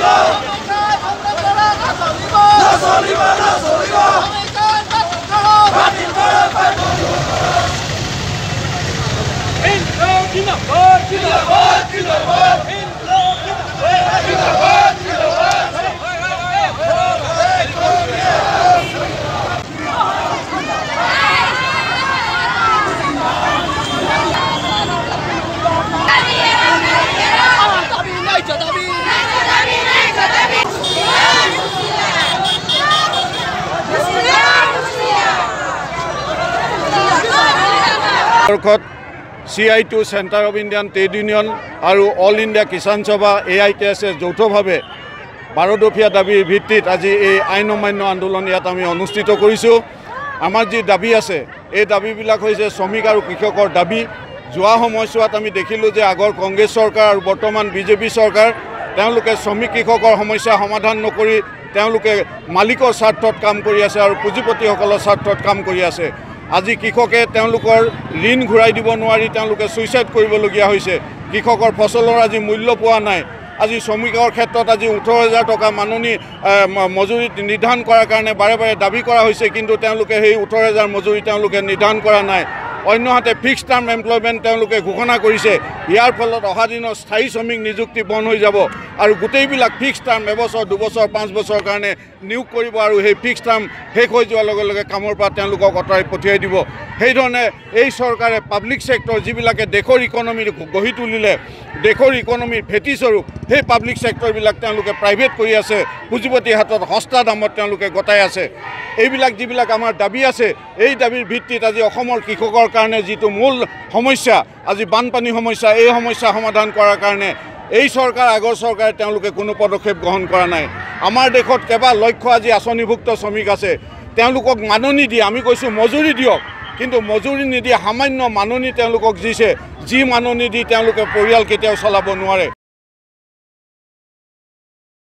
Kinder, Kinder, Kinder, Kinder, Kinder, ভাৰতবৰ্ষত C I T U centre of Indian trade union আৰু all India Kisan Sabha A I T এছে যৌথভাৱে বাৰদফীয়া দাবীৰ ভিত্তিত আজি এই আইন অমান্য আন্দোলন ইয়াত আমি অনুষ্ঠিত কৰিছোঁ। আমাৰ যি দাবী আছে এই দাবীবিলাক হৈছে শ্ৰমিক আৰু কৃষকৰ দাবী। যোৱা সময়ছোৱাত আমি দেখিলোঁ যে আগৰ কংগ্ৰেছ চৰকাৰ আৰু বৰ্তমান বিজেপি চৰকাৰ তেওঁলোকে শ্ৰমিক কৃষকৰ সমস্যা সমাধান নকৰি তেওঁলোকে মালিকৰ স্বাৰ্থত কাম কৰি আছে আৰু পুঁজিপতিসকলৰ স্বাৰ্থত কাম কৰি আছে। আজি কৃষকে তেওঁলোকৰ ঋণ ঘূৰাই দিব নোৱাৰি তেওঁলোকে ছুইচাইড কৰিবলগীয়া হৈছে। কৃষকৰ ফচলৰ আজি মূল্য পোৱা নাই। আজি শ্ৰমিকৰ ক্ষেত্ৰত আজি ওঠৰ হাজাৰ টকা মাননি মজুৰি নিৰ্ধাৰণ কৰাৰ কাৰণে বাৰে বাৰে দাবী কৰা হৈছে কিন্তু তেওঁলোকে সেই ওঠৰ হাজাৰ মজুৰি তেওঁলোকে নিৰ্ধাৰণ কৰা নাই। অন্যহাতে ফিক্স টাৰ্ম এমপ্লয়মেণ্ট তেওঁলোকে ঘোষণা কৰিছে। ইয়াৰ ফলত অহা দিনত স্থায়ী শ্ৰমিক নিযুক্তি বন্ধ হৈ যাব আৰু গোটেইবিলাক ফিক্স টাৰ্ম এবছৰ দুবছৰ পাঁচ বছৰৰ কাৰণে নিয়োগ কৰিব আৰু সেই ফিক্স টাৰ্ম শেষ হৈ যোৱাৰ লগে লগে কামৰ পৰা তেওঁলোকক আঁতৰাই পঠিয়াই দিব। সেইধৰণে এই চৰকাৰে পাব্লিক ছেক্টৰ যিবিলাকে দেশৰ ইকনমি গঢ়ি তুলিলে দেশৰ ইকনমিৰ ভেটিস্বৰূপ সেই পাব্লিক ছেক্টৰবিলাক তেওঁলোকে প্ৰাইভেট কৰি আছে পুঁজিপতিৰ হাতত সস্তা দামত তেওঁলোকে গতাই আছে। এইবিলাক যিবিলাক আমাৰ দাবী আছে এই দাবীৰ ভিত্তিত আজি অসমৰ কৃষকৰ কাৰণে যিটো মূল সমস্যা আজি বানপানী সমস্যা এই সমস্যা সমাধান কৰাৰ কাৰণে এই চৰকাৰ আগৰ চৰকাৰে তেওঁলোকে কোনো পদক্ষেপ গ্ৰহণ কৰা নাই। আমাৰ দেশত কেইবা লক্ষ আজি আঁচনিভুক্ত শ্ৰমিক আছে তেওঁলোকক মাননি দিয়ে আমি কৈছোঁ মজুৰি দিয়ক। কিন্তু মজুৰি নিদিয়ে সামান্য মাননি তেওঁলোকক দিছে। যি মাননি দি তেওঁলোকে পৰিয়াল কেতিয়াও চলাব নোৱাৰে।